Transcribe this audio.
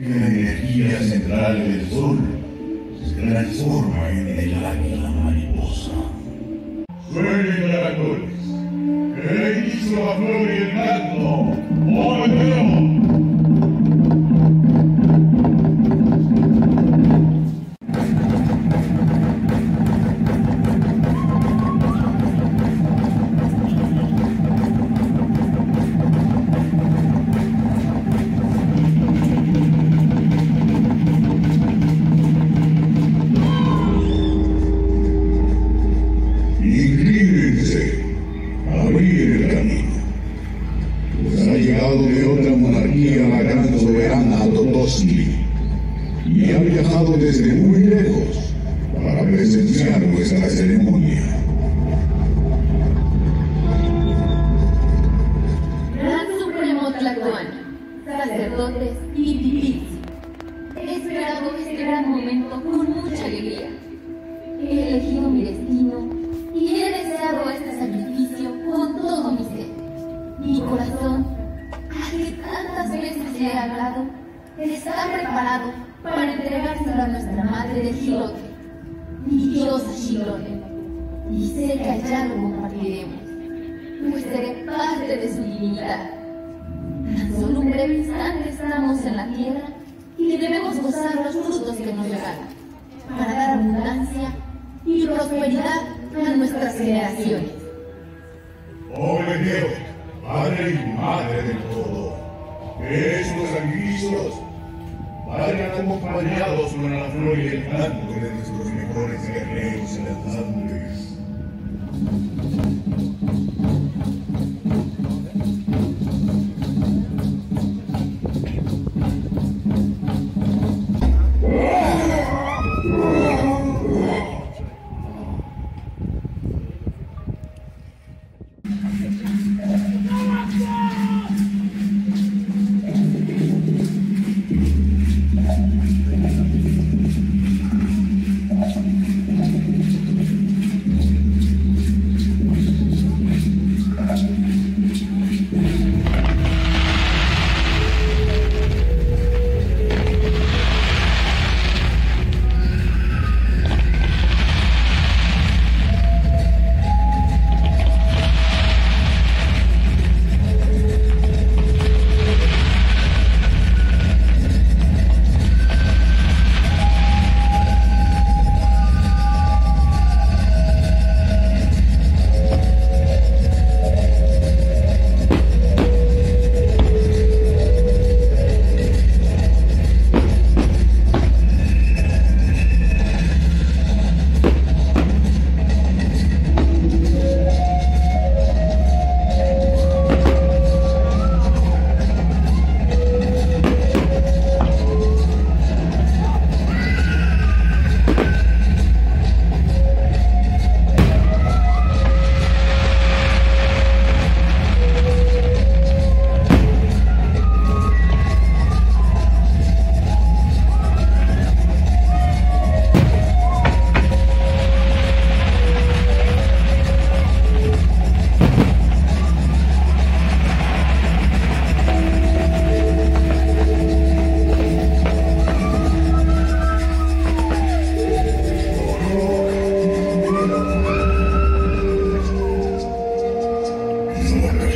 La energía central del sol se transforma en el águila mariposa. Suelen caracoles, que le hizo flor y el canto, el camino. Pues ha llegado de otra monarquía la gran soberana Totoski y ha viajado desde muy lejos para presenciar nuestra ceremonia. Gran Supremo sacerdotes y pipis. He esperado este gran momento con mucha alegría. He elegido para entregárselo a nuestra madre de Gilote, mi diosa Gilote. Y sé que allá lo compartiremos, pues seré parte de su divinidad. Tan solo un breve instante estamos en la tierra y debemos gozar los frutos que nos regalan para dar abundancia y prosperidad a nuestras generaciones. Ometeo, Padre y Madre del todo, que estos vayan acompañados con la flor y el canto de nuestros mejores guerreros y lanzadores. 今年没